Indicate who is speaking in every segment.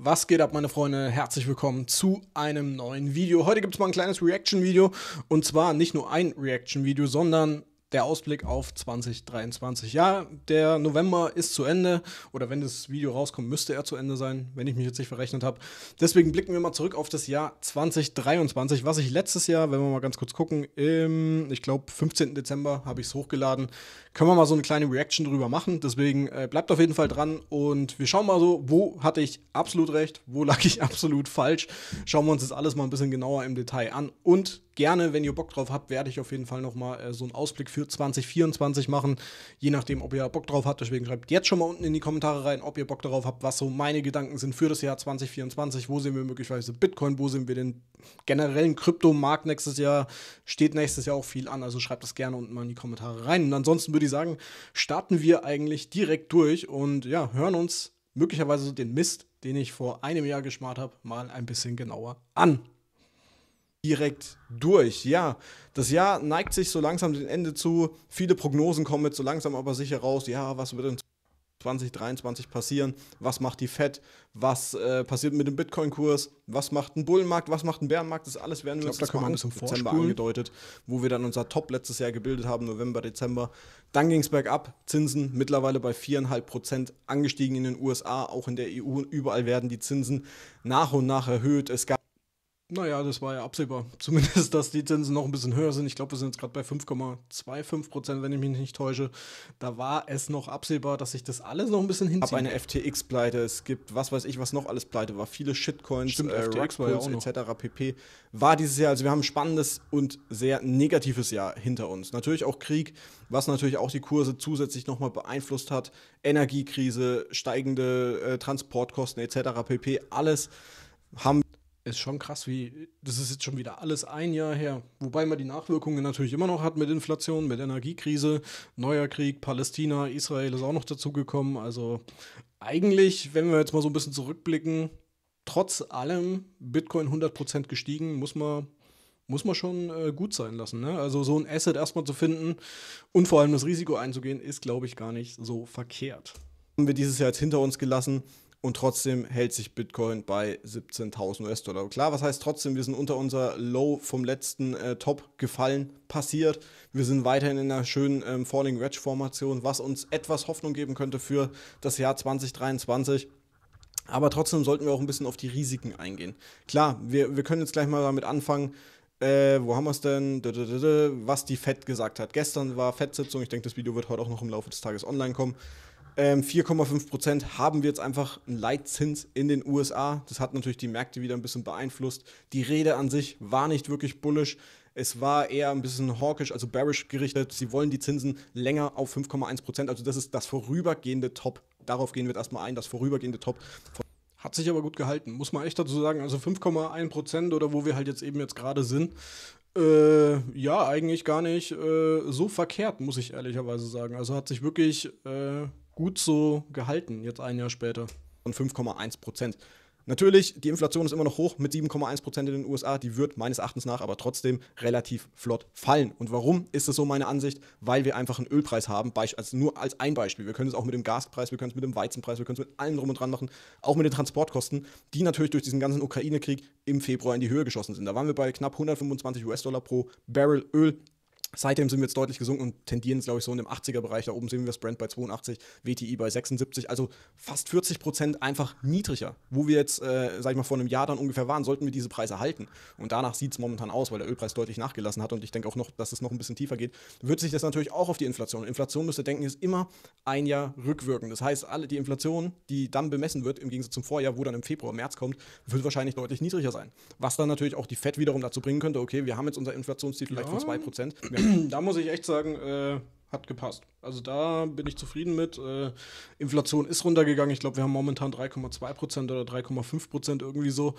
Speaker 1: Was geht ab, meine Freunde? Herzlich willkommen zu einem neuen Video. Heute gibt es mal ein kleines Reaction-Video. Und zwar nicht nur ein Reaction-Video, sondern der Ausblick auf 2023. Ja, der November ist zu Ende oder wenn das Video rauskommt, müsste er zu Ende sein, wenn ich mich jetzt nicht verrechnet habe. Deswegen blicken wir mal zurück auf das Jahr 2023, was ich letztes Jahr, wenn wir mal ganz kurz gucken, im, ich glaube, 15. Dezember habe ich es hochgeladen. Können wir mal so eine kleine Reaction drüber machen. Deswegen äh, bleibt auf jeden Fall dran und wir schauen mal so, wo hatte ich absolut recht, wo lag ich absolut falsch. Schauen wir uns das alles mal ein bisschen genauer im Detail an und gerne, wenn ihr Bock drauf habt, werde ich auf jeden Fall nochmal äh, so einen Ausblick für 2024 machen. Je nachdem, ob ihr Bock drauf habt. Deswegen schreibt jetzt schon mal unten in die Kommentare rein, ob ihr Bock darauf habt, was so meine Gedanken sind für das Jahr 2024. Wo sehen wir möglicherweise Bitcoin? Wo sehen wir den generellen Kryptomarkt nächstes Jahr? Steht nächstes Jahr auch viel an. Also schreibt das gerne unten mal in die Kommentare rein. Und ansonsten würde ich sagen, starten wir eigentlich direkt durch und ja, hören uns möglicherweise den Mist, den ich vor einem Jahr geschmarrt habe, mal ein bisschen genauer an direkt durch. Ja, das Jahr neigt sich so langsam dem Ende zu. Viele Prognosen kommen jetzt so langsam aber sicher raus. Ja, was wird in 2023 passieren? Was macht die Fed? Was äh, passiert mit dem Bitcoin-Kurs? Was macht ein Bullenmarkt? Was macht ein Bärenmarkt? Das alles werden wir ich glaub, uns da Dezember angedeutet, wo wir dann unser Top letztes Jahr gebildet haben, November, Dezember. Dann ging es bergab. Zinsen mittlerweile bei 4,5 Prozent angestiegen in den USA, auch in der EU. Überall werden die Zinsen nach und nach erhöht. Es gab naja, das war ja absehbar. Zumindest, dass die Zinsen noch ein bisschen höher sind. Ich glaube, wir sind jetzt gerade bei 5,25 Prozent, wenn ich mich nicht täusche. Da war es noch absehbar, dass sich das alles noch ein bisschen hinzieht. Aber eine FTX-Pleite, es gibt was weiß ich, was noch alles pleite war. Viele Shitcoins, Stimmt, äh, FTX war ja auch noch. etc. pp. War dieses Jahr, also wir haben ein spannendes und sehr negatives Jahr hinter uns. Natürlich auch Krieg, was natürlich auch die Kurse zusätzlich nochmal beeinflusst hat. Energiekrise, steigende äh, Transportkosten etc. pp. Alles haben ist schon krass, wie das ist jetzt schon wieder alles ein Jahr her. Wobei man die Nachwirkungen natürlich immer noch hat mit Inflation, mit Energiekrise, neuer Krieg, Palästina, Israel ist auch noch dazugekommen. Also eigentlich, wenn wir jetzt mal so ein bisschen zurückblicken, trotz allem Bitcoin 100% gestiegen, muss man, muss man schon äh, gut sein lassen. Ne? Also so ein Asset erstmal zu finden und vor allem das Risiko einzugehen, ist, glaube ich, gar nicht so verkehrt. Haben wir dieses Jahr jetzt hinter uns gelassen und trotzdem hält sich Bitcoin bei 17.000 US-Dollar. Klar, was heißt trotzdem, wir sind unter unser Low vom letzten äh, Top gefallen, passiert. Wir sind weiterhin in einer schönen ähm, Falling Wedge-Formation, was uns etwas Hoffnung geben könnte für das Jahr 2023. Aber trotzdem sollten wir auch ein bisschen auf die Risiken eingehen. Klar, wir, wir können jetzt gleich mal damit anfangen, äh, wo haben wir es denn? Was die FED gesagt hat. Gestern war FED-Sitzung. Ich denke, das Video wird heute auch noch im Laufe des Tages online kommen. 4,5 ähm, Prozent haben wir jetzt einfach einen Leitzins in den USA. Das hat natürlich die Märkte wieder ein bisschen beeinflusst. Die Rede an sich war nicht wirklich bullish. Es war eher ein bisschen hawkish, also bearish gerichtet. Sie wollen die Zinsen länger auf 5,1 Prozent. Also das ist das vorübergehende Top. Darauf gehen wir jetzt erstmal ein, das vorübergehende Top. Hat sich aber gut gehalten, muss man echt dazu sagen. Also 5,1 Prozent oder wo wir halt jetzt eben jetzt gerade sind, äh, ja, eigentlich gar nicht äh, so verkehrt, muss ich ehrlicherweise sagen. Also hat sich wirklich äh, gut so gehalten, jetzt ein Jahr später.
Speaker 2: Von 5,1 Prozent. Natürlich, die Inflation ist immer noch hoch mit 7,1 Prozent in den USA. Die wird meines Erachtens nach aber trotzdem relativ flott fallen. Und warum ist es so meine Ansicht? Weil wir einfach einen Ölpreis haben, also nur als ein Beispiel. Wir können es auch mit dem Gaspreis, wir können es mit dem Weizenpreis, wir können es mit allem drum und dran machen. Auch mit den Transportkosten, die natürlich durch diesen ganzen Ukraine-Krieg im Februar in die Höhe geschossen sind. Da waren wir bei knapp 125 US-Dollar pro Barrel Öl. Seitdem sind wir jetzt deutlich gesunken und tendieren glaube ich, so in dem 80er-Bereich. Da oben sehen wir das Brand bei 82, WTI bei 76, also fast 40 Prozent einfach niedriger. Wo wir jetzt, äh, sag ich mal, vor einem Jahr dann ungefähr waren, sollten wir diese Preise halten. Und danach sieht es momentan aus, weil der Ölpreis deutlich nachgelassen hat und ich denke auch noch, dass es noch ein bisschen tiefer geht, wird sich das natürlich auch auf die Inflation. Inflation müsst ihr denken, ist immer ein Jahr rückwirkend. Das heißt, alle die Inflation, die dann bemessen wird, im Gegensatz zum Vorjahr, wo dann im Februar, März kommt, wird wahrscheinlich deutlich niedriger sein. Was dann natürlich auch die FED wiederum dazu bringen könnte, okay, wir haben jetzt unser Inflationsziel vielleicht ja. von 2%. Prozent.
Speaker 1: da muss ich echt sagen, äh, hat gepasst. Also da bin ich zufrieden mit. Äh, Inflation ist runtergegangen. Ich glaube, wir haben momentan 3,2% oder 3,5% irgendwie so.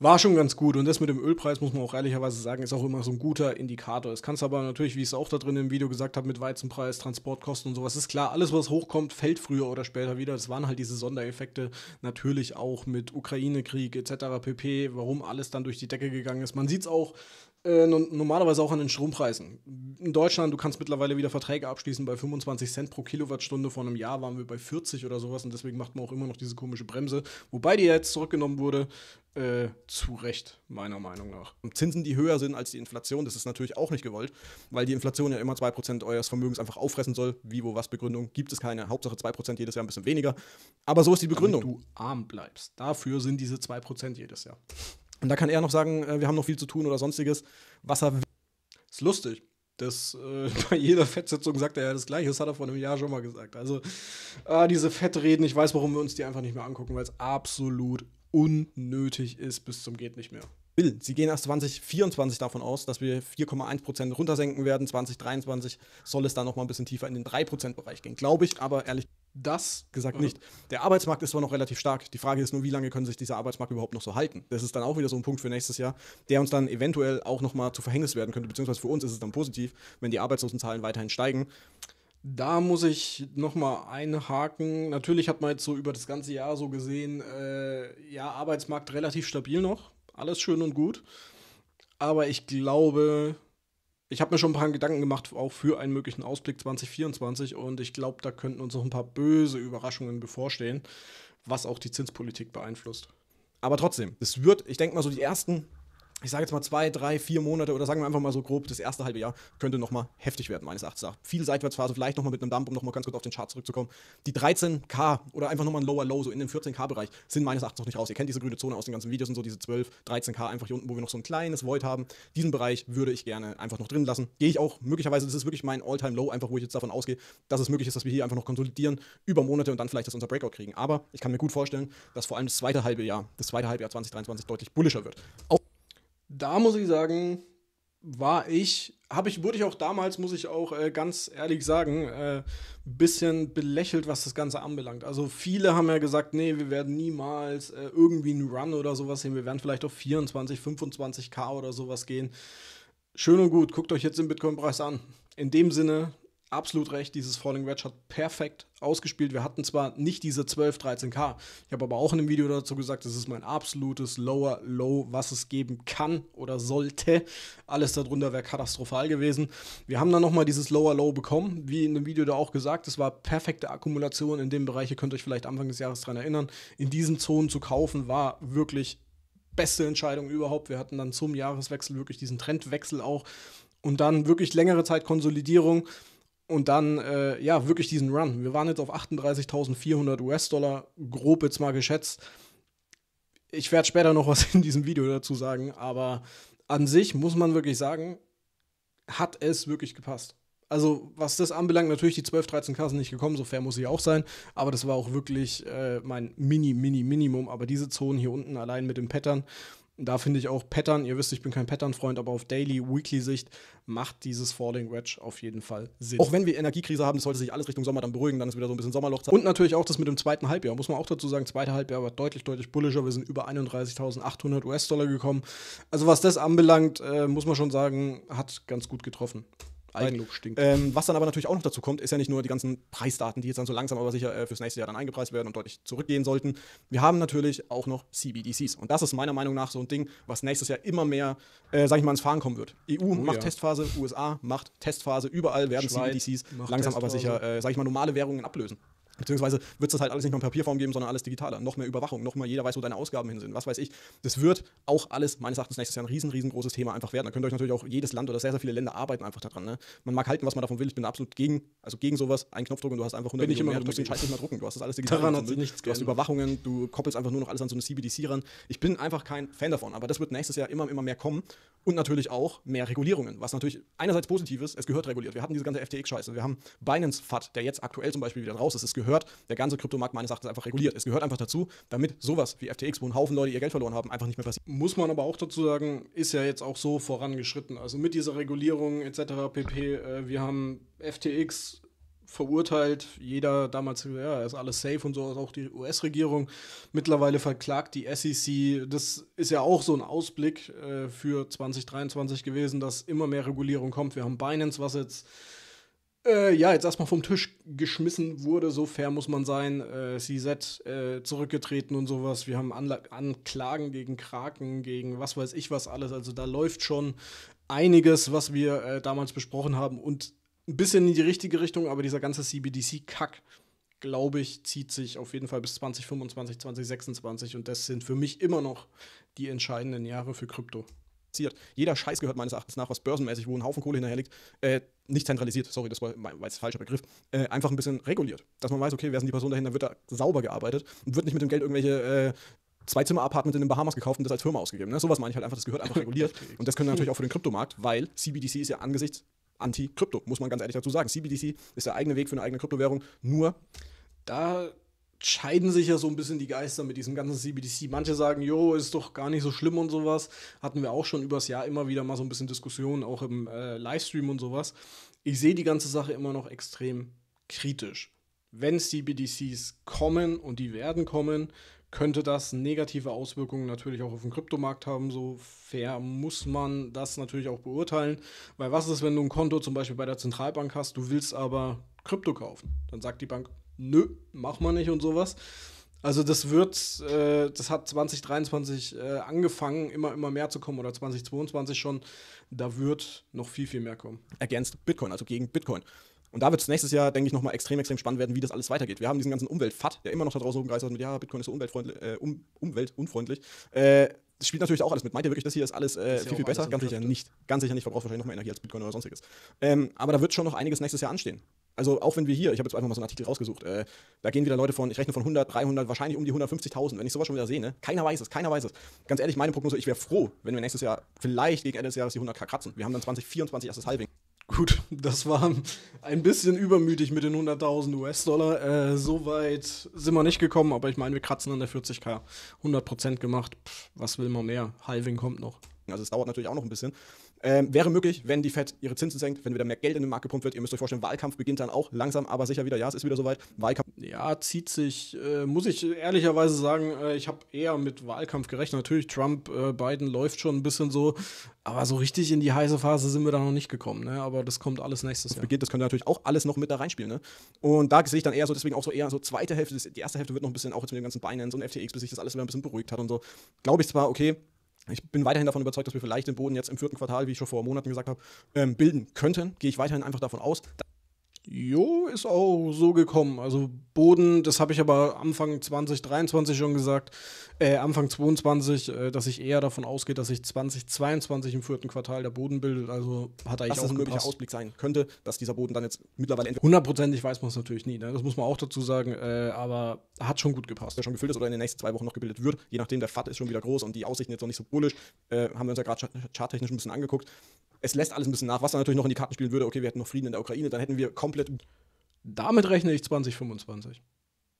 Speaker 1: War schon ganz gut. Und das mit dem Ölpreis, muss man auch ehrlicherweise sagen, ist auch immer so ein guter Indikator. Es kannst aber natürlich, wie ich es auch da drin im Video gesagt habe, mit Weizenpreis, Transportkosten und sowas, ist klar, alles, was hochkommt, fällt früher oder später wieder. Das waren halt diese Sondereffekte. Natürlich auch mit Ukraine-Krieg etc. pp., warum alles dann durch die Decke gegangen ist. Man sieht es auch Äh, normalerweise auch an den Strompreisen. In Deutschland, du kannst mittlerweile wieder Verträge abschließen bei 25 Cent pro Kilowattstunde. Vor einem Jahr waren wir bei 40 oder sowas und deswegen macht man auch immer noch diese komische Bremse. Wobei die jetzt zurückgenommen wurde, äh, zu Recht, meiner Meinung nach.
Speaker 2: Zinsen, die höher sind als die Inflation, das ist natürlich auch nicht gewollt, weil die Inflation ja immer 2% eures Vermögens einfach auffressen soll. Wie, wo, was Begründung gibt es keine. Hauptsache 2% jedes Jahr ein bisschen weniger. Aber so ist die Begründung.
Speaker 1: Damit du arm bleibst. Dafür sind diese 2% jedes Jahr.
Speaker 2: Und da kann er noch sagen, äh, wir haben noch viel zu tun oder sonstiges. Was er.
Speaker 1: Ist lustig. Das, äh, bei jeder Fettsitzung sagt er ja das Gleiche. Das hat er vor einem Jahr schon mal gesagt. Also, äh, diese Fettreden, ich weiß, warum wir uns die einfach nicht mehr angucken, weil es absolut unnötig ist bis zum geht nicht mehr.
Speaker 2: Sie gehen erst 2024 davon aus, dass wir 4,1% runtersenken werden. 2023 soll es dann noch mal ein bisschen tiefer in den 3%-Bereich gehen. Glaube ich, aber ehrlich das gesagt nicht. Der Arbeitsmarkt ist zwar noch relativ stark. Die Frage ist nur, wie lange können sich dieser Arbeitsmarkt überhaupt noch so halten? Das ist dann auch wieder so ein Punkt für nächstes Jahr, der uns dann eventuell auch noch mal zu Verhängnis werden könnte. Beziehungsweise für uns ist es dann positiv, wenn die Arbeitslosenzahlen weiterhin steigen.
Speaker 1: Da muss ich noch mal einhaken. Natürlich hat man jetzt so über das ganze Jahr so gesehen, äh, ja, Arbeitsmarkt relativ stabil noch alles schön und gut. Aber ich glaube, ich habe mir schon ein paar Gedanken gemacht, auch für einen möglichen Ausblick 2024. Und ich glaube, da könnten uns noch ein paar böse Überraschungen bevorstehen, was auch die Zinspolitik beeinflusst.
Speaker 2: Aber trotzdem, es wird, ich denke mal, so die ersten ich sage jetzt mal zwei, drei, vier Monate oder sagen wir einfach mal so grob, das erste halbe Jahr könnte nochmal heftig werden, meines Erachtens. Viel Seitwärtsphase, vielleicht nochmal mit einem Dump, um nochmal ganz kurz auf den Chart zurückzukommen. Die 13K oder einfach nochmal ein Lower Low, so in den 14K-Bereich, sind meines Erachtens noch nicht raus. Ihr kennt diese grüne Zone aus den ganzen Videos und so, diese 12, 13K einfach hier unten, wo wir noch so ein kleines Void haben. Diesen Bereich würde ich gerne einfach noch drin lassen. Gehe ich auch möglicherweise, das ist wirklich mein All-Time-Low, einfach wo ich jetzt davon ausgehe, dass es möglich ist, dass wir hier einfach noch konsolidieren über Monate und dann vielleicht das unser Breakout kriegen. Aber ich kann mir gut vorstellen, dass vor allem das zweite halbe Jahr, das zweite Halbjahr 2023 deutlich bullischer wird. Auch
Speaker 1: da muss ich sagen, war ich, habe ich, wurde ich auch damals, muss ich auch äh, ganz ehrlich sagen, ein äh, bisschen belächelt, was das Ganze anbelangt. Also viele haben ja gesagt, nee, wir werden niemals äh, irgendwie einen Run oder sowas sehen. Wir werden vielleicht auf 24, 25k oder sowas gehen. Schön und gut, guckt euch jetzt den Bitcoin-Preis an. In dem Sinne, absolut recht, dieses Falling Wedge hat perfekt ausgespielt. Wir hatten zwar nicht diese 12, 13k, ich habe aber auch in einem Video dazu gesagt, das ist mein absolutes Lower Low, was es geben kann oder sollte. Alles darunter wäre katastrophal gewesen. Wir haben dann nochmal dieses Lower Low bekommen, wie in dem Video da auch gesagt, es war perfekte Akkumulation in dem Bereich, ihr könnt euch vielleicht Anfang des Jahres daran erinnern, in diesen Zonen zu kaufen, war wirklich beste Entscheidung überhaupt. Wir hatten dann zum Jahreswechsel wirklich diesen Trendwechsel auch und dann wirklich längere Zeit Konsolidierung und dann, äh, ja, wirklich diesen Run. Wir waren jetzt auf 38.400 US-Dollar, grob jetzt mal geschätzt. Ich werde später noch was in diesem Video dazu sagen, aber an sich muss man wirklich sagen, hat es wirklich gepasst. Also, was das anbelangt, natürlich die 12, 13 K sind nicht gekommen, so fair muss ich auch sein. Aber das war auch wirklich äh, mein Mini, Mini, Minimum. Aber diese Zonen hier unten allein mit dem Pattern, da finde ich auch Pattern, ihr wisst, ich bin kein Pattern-Freund, aber auf Daily, Weekly-Sicht macht dieses Falling Wedge auf jeden Fall Sinn.
Speaker 2: Auch wenn wir Energiekrise haben, das sollte sich alles Richtung Sommer dann beruhigen, dann ist wieder so ein bisschen Sommerloch.
Speaker 1: Und natürlich auch das mit dem zweiten Halbjahr, muss man auch dazu sagen, zweite Halbjahr war deutlich, deutlich bullischer. Wir sind über 31.800 US-Dollar gekommen. Also was das anbelangt, äh, muss man schon sagen, hat ganz gut getroffen.
Speaker 2: Eigenlob stinkt. Ähm, was dann aber natürlich auch noch dazu kommt, ist ja nicht nur die ganzen Preisdaten, die jetzt dann so langsam aber sicher äh, fürs nächste Jahr dann eingepreist werden und deutlich zurückgehen sollten. Wir haben natürlich auch noch CBDCs. Und das ist meiner Meinung nach so ein Ding, was nächstes Jahr immer mehr, äh, sag ich mal, ins Fahren kommen wird. EU oh, macht ja. Testphase, USA macht Testphase, überall werden Schweiz CBDCs langsam aber sicher, äh, sag ich mal, normale Währungen ablösen. Beziehungsweise wird es das halt alles nicht mehr in Papierform geben, sondern alles digitaler. Noch mehr Überwachung, noch mehr jeder weiß, wo deine Ausgaben hin sind. Was weiß ich. Das wird auch alles meines Erachtens nächstes Jahr ein riesen, riesengroßes Thema einfach werden. Da könnt ihr euch natürlich auch jedes Land oder sehr, sehr viele Länder arbeiten einfach daran. Ne? Man mag halten, was man davon will. Ich bin absolut gegen, also gegen sowas. Ein Knopfdruck und du hast einfach 100
Speaker 1: bin ich immer
Speaker 2: mehr.
Speaker 1: Du
Speaker 2: musst
Speaker 1: den
Speaker 2: Scheiß nicht mehr drucken. Du hast das alles digital.
Speaker 1: Daran hat sich
Speaker 2: nichts Du hast Überwachungen, du koppelst einfach nur noch alles an so eine CBDC ran. Ich bin einfach kein Fan davon. Aber das wird nächstes Jahr immer, immer mehr kommen. Und natürlich auch mehr Regulierungen. Was natürlich einerseits positiv ist, es gehört reguliert. Wir hatten diese ganze FTX-Scheiße. Wir haben Binance FAT, der jetzt aktuell zum Beispiel wieder raus ist. Es gehört der ganze Kryptomarkt meines Erachtens einfach reguliert. Es gehört einfach dazu, damit sowas wie FTX, wo ein Haufen Leute ihr Geld verloren haben, einfach nicht mehr passiert.
Speaker 1: Muss man aber auch dazu sagen, ist ja jetzt auch so vorangeschritten. Also mit dieser Regulierung etc. pp. Äh, wir haben FTX verurteilt. Jeder damals, ja, ist alles safe und so, auch die US-Regierung. Mittlerweile verklagt die SEC. Das ist ja auch so ein Ausblick äh, für 2023 gewesen, dass immer mehr Regulierung kommt. Wir haben Binance, was jetzt äh, ja, jetzt erstmal vom Tisch geschmissen wurde, so fair muss man sein. Äh, CZ äh, zurückgetreten und sowas. Wir haben Anla Anklagen gegen Kraken, gegen was weiß ich was alles. Also da läuft schon einiges, was wir äh, damals besprochen haben und ein bisschen in die richtige Richtung, aber dieser ganze CBDC-Kack, glaube ich, zieht sich auf jeden Fall bis 2025, 2026 und das sind für mich immer noch die entscheidenden Jahre für Krypto.
Speaker 2: Jeder Scheiß gehört meines Erachtens nach, was börsenmäßig, wo ein Haufen Kohle hinterher liegt, äh, nicht zentralisiert, sorry, das war, war jetzt falscher Begriff, äh, einfach ein bisschen reguliert. Dass man weiß, okay, wer sind die Personen dahinter, wird da sauber gearbeitet und wird nicht mit dem Geld irgendwelche äh, zwei Zimmer Apartment in den Bahamas gekauft und das als Firma ausgegeben. Ne? Sowas meine ich halt einfach, das gehört einfach reguliert. und das können wir natürlich auch für den Kryptomarkt, weil CBDC ist ja angesichts Anti-Krypto, muss man ganz ehrlich dazu sagen. CBDC ist der eigene Weg für eine eigene Kryptowährung, nur
Speaker 1: da scheiden sich ja so ein bisschen die Geister mit diesem ganzen CBDC. Manche sagen, jo, ist doch gar nicht so schlimm und sowas. Hatten wir auch schon übers Jahr immer wieder mal so ein bisschen Diskussionen, auch im äh, Livestream und sowas. Ich sehe die ganze Sache immer noch extrem kritisch. Wenn CBDCs kommen und die werden kommen, könnte das negative Auswirkungen natürlich auch auf den Kryptomarkt haben. So fair muss man das natürlich auch beurteilen. Weil was ist, wenn du ein Konto zum Beispiel bei der Zentralbank hast, du willst aber Krypto kaufen? Dann sagt die Bank, nö, mach mal nicht und sowas. Also das wird, äh, das hat 2023 äh, angefangen, immer, immer mehr zu kommen oder 2022 schon. Da wird noch viel, viel mehr kommen.
Speaker 2: Against Bitcoin, also gegen Bitcoin. Und da wird es nächstes Jahr, denke ich, nochmal extrem, extrem spannend werden, wie das alles weitergeht. Wir haben diesen ganzen Umweltfat, der immer noch da draußen rumgeistert mit, ja, Bitcoin ist so umweltfreundlich, äh, um, umweltunfreundlich. Äh, das spielt natürlich auch alles mit. Meint ihr wirklich, das hier ist alles äh, ist viel, viel besser? Ganz sicher nicht. Ganz sicher nicht. Verbraucht wahrscheinlich noch mehr Energie als Bitcoin oder sonstiges. Ähm, aber da wird schon noch einiges nächstes Jahr anstehen. Also auch wenn wir hier, ich habe jetzt einfach mal so einen Artikel rausgesucht, äh, da gehen wieder Leute von, ich rechne von 100, 300, wahrscheinlich um die 150.000. Wenn ich sowas schon wieder sehe, ne? Keiner weiß es, keiner weiß es. Ganz ehrlich, meine Prognose, ich wäre froh, wenn wir nächstes Jahr vielleicht gegen Ende des Jahres die 100k kratzen. Wir haben dann 2024 erstes Halving.
Speaker 1: Gut, das war ein bisschen übermütig mit den 100.000 US-Dollar. Äh, so weit sind wir nicht gekommen, aber ich meine, wir kratzen an der 40k. 100% gemacht. Pff, was will man mehr? Halving kommt noch.
Speaker 2: Also es dauert natürlich auch noch ein bisschen. Ähm, wäre möglich, wenn die Fed ihre Zinsen senkt, wenn wieder mehr Geld in den Markt gepumpt wird. Ihr müsst euch vorstellen, Wahlkampf beginnt dann auch langsam, aber sicher wieder. Ja, es ist wieder soweit.
Speaker 1: Wahlkampf. Ja, zieht sich, äh, muss ich ehrlicherweise sagen, äh, ich habe eher mit Wahlkampf gerechnet. Natürlich, Trump, äh, Biden läuft schon ein bisschen so, aber so richtig in die heiße Phase sind wir da noch nicht gekommen. Ne? Aber das kommt alles nächstes
Speaker 2: Jahr. Beginnt, das könnte natürlich auch alles noch mit da reinspielen. Ne? Und da sehe ich dann eher so, deswegen auch so eher so zweite Hälfte. Die erste Hälfte wird noch ein bisschen auch jetzt mit dem ganzen Binance und FTX, bis sich das alles wieder ein bisschen beruhigt hat und so. Glaube ich zwar, okay, ich bin weiterhin davon überzeugt, dass wir vielleicht den Boden jetzt im vierten Quartal, wie ich schon vor Monaten gesagt habe, ähm, bilden könnten. Gehe ich weiterhin einfach davon aus.
Speaker 1: Jo, ist auch so gekommen. Also Boden, das habe ich aber Anfang 2023 schon gesagt, äh, Anfang 2022, äh, dass ich eher davon ausgehe, dass sich 2022 im vierten Quartal der Boden bildet. Also hat eigentlich auch
Speaker 2: ein möglicher Ausblick sein könnte, dass dieser Boden dann jetzt mittlerweile
Speaker 1: hundertprozentig weiß man es natürlich nie. Ne? Das muss man auch dazu sagen. Äh, aber hat schon gut gepasst.
Speaker 2: Der schon gefüllt ist oder in den nächsten zwei Wochen noch gebildet wird, je nachdem der FAT ist schon wieder groß und die Aussichten jetzt noch nicht so bullisch, äh, haben wir uns ja gerade charttechnisch ein bisschen angeguckt es lässt alles ein bisschen nach. Was dann natürlich noch in die Karten spielen würde, okay, wir hätten noch Frieden in der Ukraine, dann hätten wir komplett.
Speaker 1: Damit rechne ich 2025.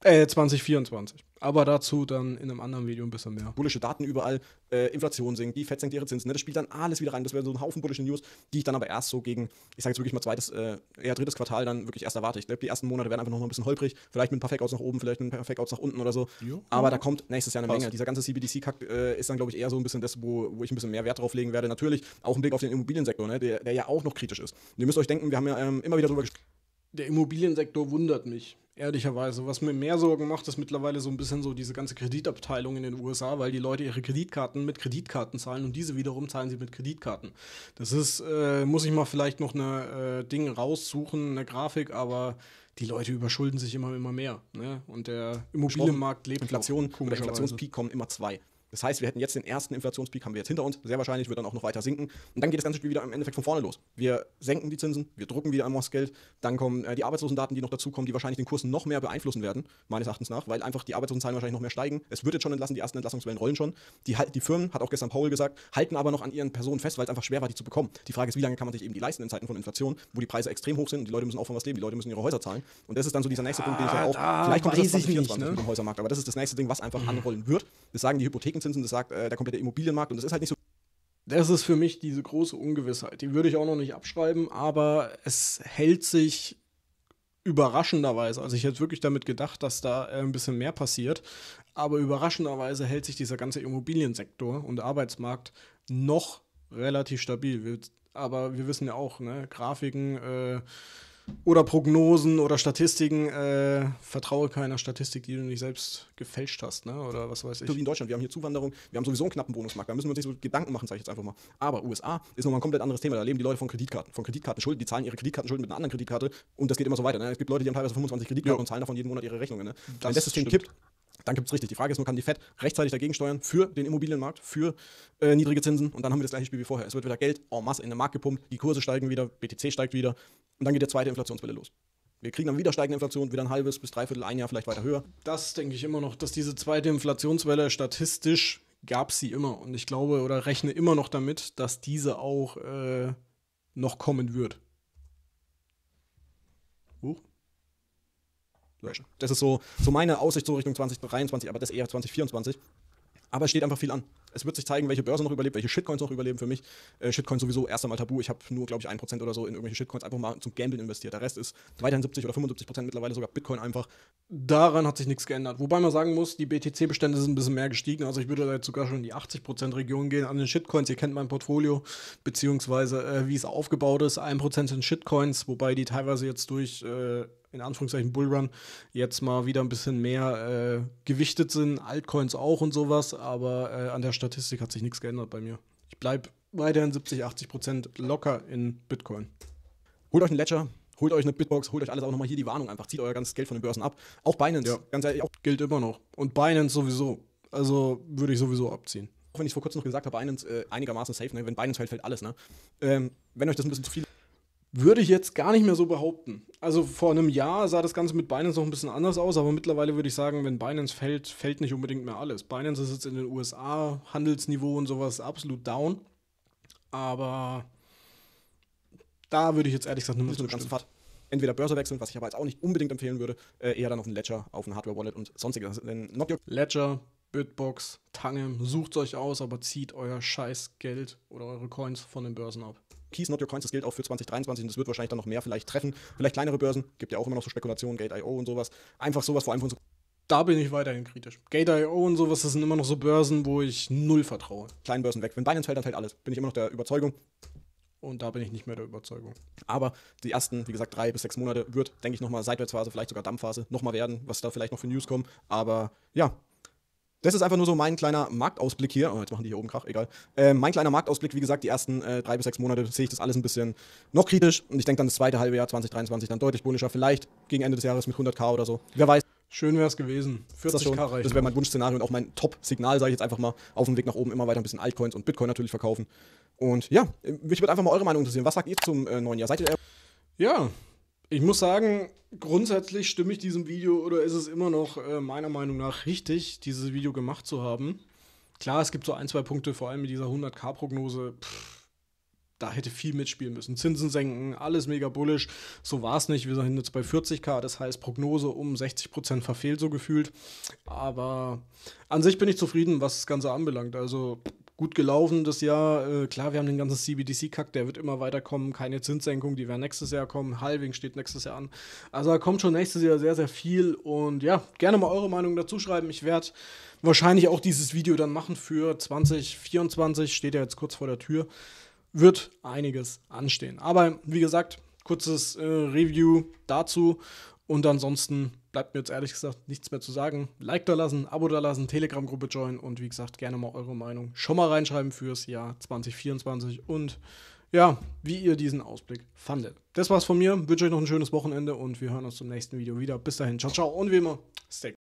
Speaker 1: Äh, 2024. Aber dazu dann in einem anderen Video ein bisschen mehr.
Speaker 2: Bullische Daten überall, äh, Inflation sinkt, die FED senkt ihre Zinsen. Ne? Das spielt dann alles wieder rein. Das wäre so ein Haufen bullische News, die ich dann aber erst so gegen, ich sage jetzt wirklich mal zweites, äh, eher drittes Quartal dann wirklich erst erwarte. Ich glaube, die ersten Monate werden einfach noch ein bisschen holprig. Vielleicht mit ein paar Fake-Outs nach oben, vielleicht mit ein paar Fake-Outs nach unten oder so. Jo. Aber da kommt nächstes Jahr eine Passt. Menge. Dieser ganze CBDC-Kack äh, ist dann, glaube ich, eher so ein bisschen das, wo, wo ich ein bisschen mehr Wert drauf legen werde. Natürlich auch ein Blick auf den Immobiliensektor, ne? der, der ja auch noch kritisch ist. Und ihr müsst euch denken, wir haben ja ähm, immer wieder darüber gesprochen.
Speaker 1: Der Immobiliensektor wundert mich ehrlicherweise. Was mir mehr Sorgen macht, ist mittlerweile so ein bisschen so diese ganze Kreditabteilung in den USA, weil die Leute ihre Kreditkarten mit Kreditkarten zahlen und diese wiederum zahlen sie mit Kreditkarten. Das ist, äh, muss ich mal vielleicht noch eine äh, Ding raussuchen, eine Grafik, aber die Leute überschulden sich immer, immer mehr. Ne? Und der Immobilienmarkt lebt.
Speaker 2: Inflation, der Inflationspeak kommen immer zwei. Das heißt, wir hätten jetzt den ersten Inflationspeak, haben wir jetzt hinter uns. Sehr wahrscheinlich wird dann auch noch weiter sinken. Und dann geht das ganze Spiel wieder im Endeffekt von vorne los. Wir senken die Zinsen, wir drucken wieder einmal das Geld. Dann kommen äh, die Arbeitslosendaten, die noch dazukommen, die wahrscheinlich den Kurs noch mehr beeinflussen werden, meines Erachtens nach, weil einfach die Arbeitslosenzahlen wahrscheinlich noch mehr steigen. Es wird jetzt schon entlassen, die ersten Entlassungswellen rollen schon. Die, die Firmen, hat auch gestern Paul gesagt, halten aber noch an ihren Personen fest, weil es einfach schwer war, die zu bekommen. Die Frage ist, wie lange kann man sich eben die leisten in Zeiten von Inflation, wo die Preise extrem hoch sind und die Leute müssen auch von was leben, die Leute müssen ihre Häuser zahlen. Und das ist dann so dieser nächste ah, Punkt, den ich ja auch. Vielleicht kommt das 2024 nicht, ne? mit dem Häusermarkt, aber das ist das nächste Ding, was einfach mhm. anrollen wird. Das sagen die Hypothekenzinsen, das sagt äh, der komplette Immobilienmarkt und das ist halt nicht so.
Speaker 1: Das ist für mich diese große Ungewissheit. Die würde ich auch noch nicht abschreiben, aber es hält sich überraschenderweise, also ich hätte wirklich damit gedacht, dass da äh, ein bisschen mehr passiert, aber überraschenderweise hält sich dieser ganze Immobiliensektor und Arbeitsmarkt noch relativ stabil. aber wir wissen ja auch, ne, Grafiken, äh, oder Prognosen oder Statistiken. Äh, vertraue keiner Statistik, die du nicht selbst gefälscht hast, ne? oder was weiß ich.
Speaker 2: So wie in Deutschland, wir haben hier Zuwanderung, wir haben sowieso einen knappen Bonusmarkt, da müssen wir uns nicht so Gedanken machen, sage ich jetzt einfach mal. Aber USA ist nochmal ein komplett anderes Thema, da leben die Leute von Kreditkarten, von Kreditkartenschulden, die zahlen ihre Kreditkartenschulden mit einer anderen Kreditkarte und das geht immer so weiter. Ne? Es gibt Leute, die haben teilweise 25 Kreditkarten ja. und zahlen davon jeden Monat ihre Rechnungen. Ne? Das Wenn das System stimmt. kippt, dann gibt es richtig. Die Frage ist nur, kann die FED rechtzeitig dagegen steuern für den Immobilienmarkt, für äh, niedrige Zinsen und dann haben wir das gleiche Spiel wie vorher. Es wird wieder Geld en masse in den Markt gepumpt, die Kurse steigen wieder, BTC steigt wieder und dann geht der zweite Inflationswelle los. Wir kriegen dann wieder steigende Inflation, wieder ein halbes bis dreiviertel, ein Jahr vielleicht weiter höher.
Speaker 1: Das denke ich immer noch, dass diese zweite Inflationswelle statistisch gab sie immer. Und ich glaube oder rechne immer noch damit, dass diese auch äh, noch kommen wird.
Speaker 2: Huch. Das ist so, so meine Aussicht so Richtung 2023, aber das eher 2024. Aber es steht einfach viel an. Es wird sich zeigen, welche Börse noch überlebt, welche Shitcoins noch überleben für mich. Äh, Shitcoins sowieso erst einmal tabu. Ich habe nur, glaube ich, 1% oder so in irgendwelche Shitcoins einfach mal zum Gamblen investiert. Der Rest ist weiterhin 70 oder 75% mittlerweile sogar Bitcoin einfach.
Speaker 1: Daran hat sich nichts geändert. Wobei man sagen muss, die BTC-Bestände sind ein bisschen mehr gestiegen. Also ich würde da jetzt sogar schon in die 80% Region gehen an den Shitcoins. Ihr kennt mein Portfolio, beziehungsweise äh, wie es aufgebaut ist. 1% sind Shitcoins, wobei die teilweise jetzt durch äh, in Anführungszeichen Bullrun jetzt mal wieder ein bisschen mehr äh, gewichtet sind, Altcoins auch und sowas, aber äh, an der Statistik hat sich nichts geändert bei mir. Ich bleibe weiterhin 70, 80 Prozent locker in Bitcoin.
Speaker 2: Holt euch einen Ledger, holt euch eine Bitbox, holt euch alles auch nochmal hier die Warnung einfach, zieht euer ganzes Geld von den Börsen ab. Auch Binance, ja.
Speaker 1: ganz ehrlich, auch gilt immer noch. Und Binance sowieso. Also würde ich sowieso abziehen.
Speaker 2: Auch wenn ich es vor kurzem noch gesagt habe, Binance äh, einigermaßen safe, ne? wenn Binance fällt, fällt alles. Ne? Ähm, wenn euch das ein bisschen zu viel
Speaker 1: würde ich jetzt gar nicht mehr so behaupten. Also vor einem Jahr sah das Ganze mit Binance noch ein bisschen anders aus, aber mittlerweile würde ich sagen, wenn Binance fällt, fällt nicht unbedingt mehr alles. Binance ist jetzt in den USA, Handelsniveau und sowas absolut down. Aber da würde ich jetzt ehrlich gesagt
Speaker 2: nicht mehr so ganz Fahrt entweder Börse wechseln, was ich aber jetzt auch nicht unbedingt empfehlen würde, äh, eher dann auf einen Ledger, auf ein Hardware-Wallet und sonstiges. Denn
Speaker 1: Ledger, Bitbox, Tangem, sucht euch aus, aber zieht euer scheiß Geld oder eure Coins von den Börsen ab.
Speaker 2: Keys Not Your Coins, das gilt auch für 2023 und das wird wahrscheinlich dann noch mehr vielleicht treffen. Vielleicht kleinere Börsen, gibt ja auch immer noch so Spekulationen, Gate.io und sowas. Einfach sowas, vor allem von so
Speaker 1: da bin ich weiterhin kritisch. Gate.io und sowas, das sind immer noch so Börsen, wo ich null vertraue.
Speaker 2: Kleinen Börsen weg. Wenn Binance fällt, dann fällt alles. Bin ich immer noch der Überzeugung.
Speaker 1: Und da bin ich nicht mehr der Überzeugung.
Speaker 2: Aber die ersten, wie gesagt, drei bis sechs Monate wird, denke ich, nochmal Seitwärtsphase, vielleicht sogar Dampfphase nochmal werden, was da vielleicht noch für News kommen. Aber ja, das ist einfach nur so mein kleiner Marktausblick hier. Oh, jetzt machen die hier oben Krach, egal. Äh, mein kleiner Marktausblick, wie gesagt, die ersten äh, drei bis sechs Monate sehe ich das alles ein bisschen noch kritisch. Und ich denke dann das zweite halbe Jahr 2023 dann deutlich bullischer. Vielleicht gegen Ende des Jahres mit 100k oder so. Wer weiß.
Speaker 1: Schön wäre es gewesen.
Speaker 2: 40k reicht. Das wäre mein Wunschszenario und auch mein Top-Signal, sage ich jetzt einfach mal. Auf dem Weg nach oben immer weiter ein bisschen Altcoins und Bitcoin natürlich verkaufen. Und ja, mich würde einfach mal eure Meinung interessieren. Was sagt ihr zum äh, neuen Jahr? Seid ihr
Speaker 1: Ja, ich muss sagen, grundsätzlich stimme ich diesem Video oder ist es immer noch äh, meiner Meinung nach richtig, dieses Video gemacht zu haben. Klar, es gibt so ein, zwei Punkte, vor allem mit dieser 100k-Prognose. Da hätte viel mitspielen müssen. Zinsen senken, alles mega bullish. So war es nicht. Wir sind jetzt bei 40k, das heißt Prognose um 60% verfehlt so gefühlt. Aber an sich bin ich zufrieden, was das Ganze anbelangt. Also gut gelaufen das Jahr. Äh, klar, wir haben den ganzen CBDC-Kack, der wird immer weiter kommen. Keine Zinssenkung, die werden nächstes Jahr kommen. Halving steht nächstes Jahr an. Also da kommt schon nächstes Jahr sehr, sehr viel. Und ja, gerne mal eure Meinung dazu schreiben. Ich werde wahrscheinlich auch dieses Video dann machen für 2024. Steht ja jetzt kurz vor der Tür. Wird einiges anstehen. Aber wie gesagt, kurzes äh, Review dazu. Und ansonsten bleibt mir jetzt ehrlich gesagt nichts mehr zu sagen. Like da lassen, Abo da lassen, Telegram-Gruppe joinen und wie gesagt, gerne mal eure Meinung schon mal reinschreiben fürs Jahr 2024 und ja, wie ihr diesen Ausblick fandet. Das war's von mir. Wünsche euch noch ein schönes Wochenende und wir hören uns zum nächsten Video wieder. Bis dahin, ciao, ciao und wie immer, stay